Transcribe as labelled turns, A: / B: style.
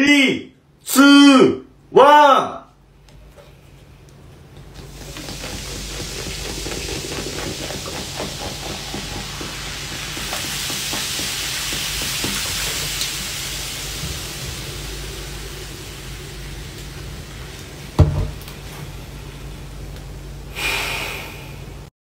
A: 3、2、